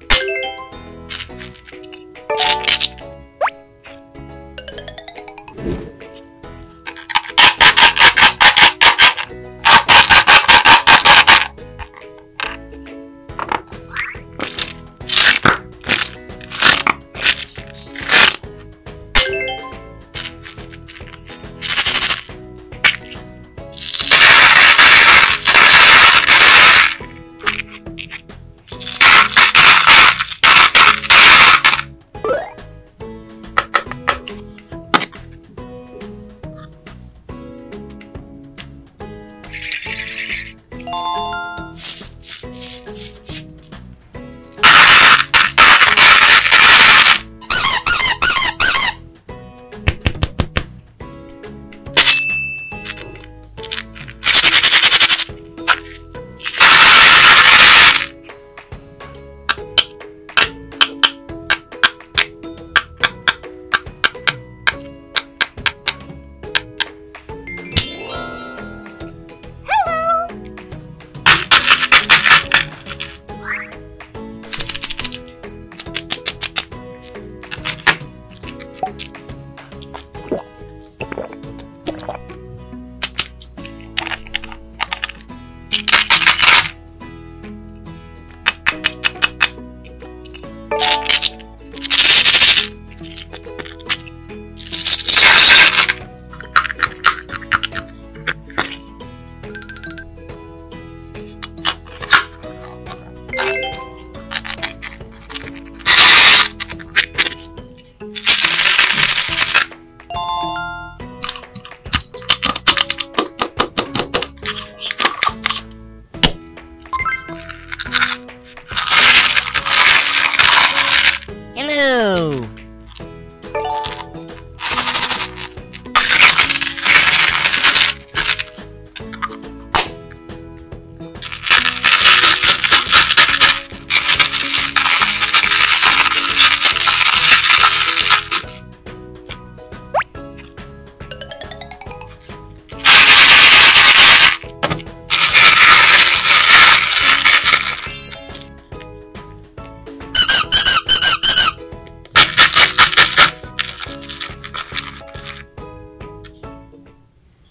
you